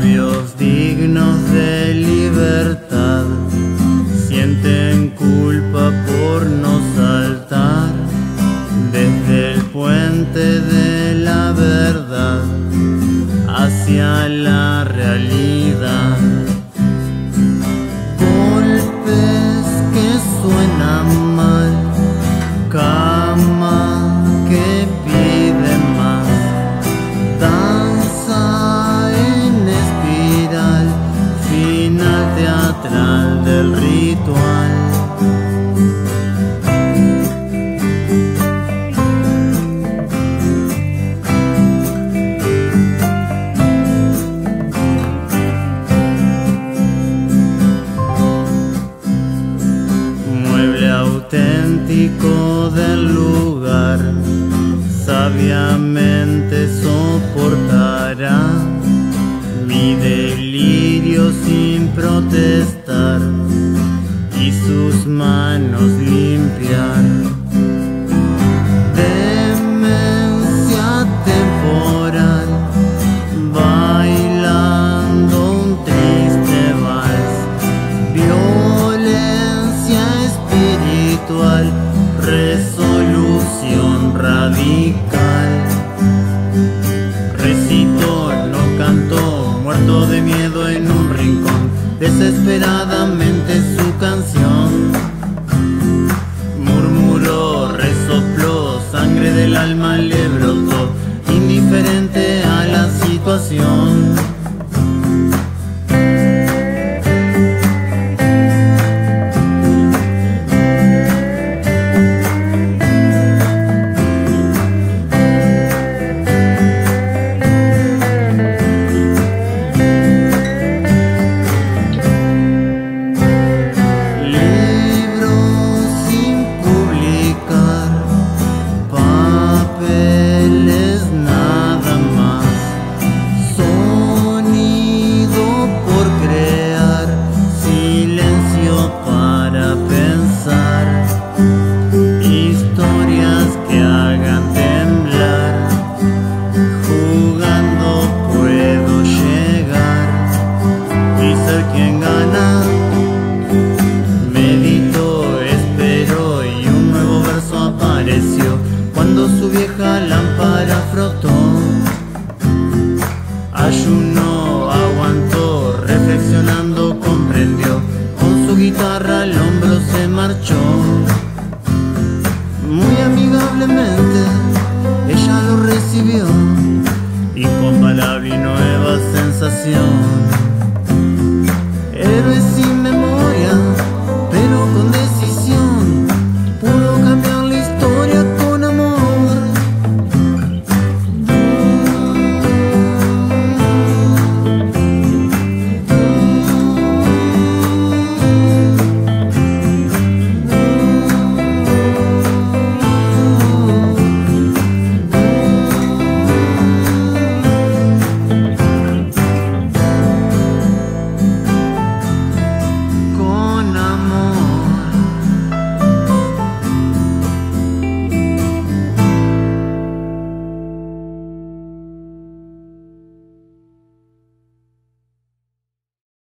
labios dignos de libertad. del lugar, sabiamente soportará mi delirio sin protestar. desesperadamente su canción. Murmuró, resopló, sangre del alma le brotó, indiferente a la situación. No. know